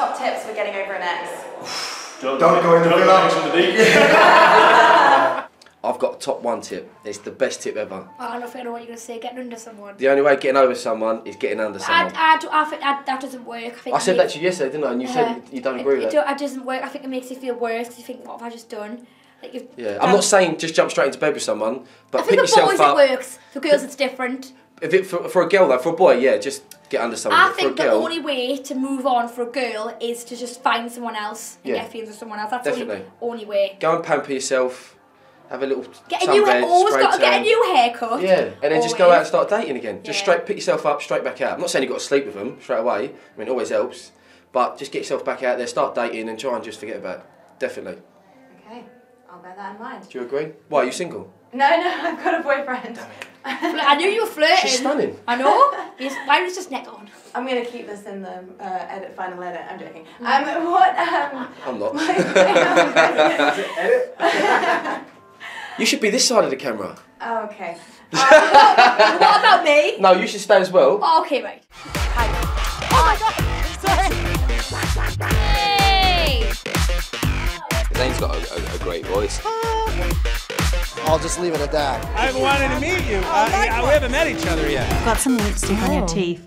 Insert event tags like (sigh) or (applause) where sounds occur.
top tips for getting over an ex? Don't, don't go in the villa. In the deep. I've got a top one tip. It's the best tip ever. Oh, I don't know what you're going to say, getting under someone. The only way of getting over someone is getting under someone. I, do- I think that, that doesn't work. I, think I it said that to you yesterday, didn't I? And you Yeah. said you don't agree it, with do- that. It doesn't work. I think it makes you feel worse because you think, what have I just done? Like you've Yeah, I'm not saying just jump straight into bed with someone, but I think pick for boys up. it works. For girls it's different. If it for, for a girl though, for a boy, yeah, just get under someone. I But think for a the only way to move on for a girl is to just find someone else and Yeah. get feelings with someone else. That's the only, Definitely. only way. go and pamper yourself, have a little Get a new hair. Always got to get a new haircut. Yeah, and then just go out and start dating again. Just Yeah. straight pick yourself up, straight back out. I'm not saying you've got to sleep with them straight away. I mean, it always helps. But just get yourself back out there, start dating, and try and just forget about it. Definitely. Okay, I'll bear that in mind. Do you agree? Why are you single? No, no, (laughs) I've got a boyfriend. I knew you were flirting. She's stunning. I know. Yes, why was just neck on? I'm gonna keep this in the uh, edit, final edit. I'm joking. Um, what? Um, I'm not. (laughs) my- you should be this side of the camera. oh, okay. (laughs) what about me? No, you should stay as well. Oh, okay, right. Oh my god. Hey! Zane's got a, a, a great voice. I'll just leave it at that. I've wanted to meet you. Uh, yeah, we haven't met each other yet. Got some lipstick on your teeth.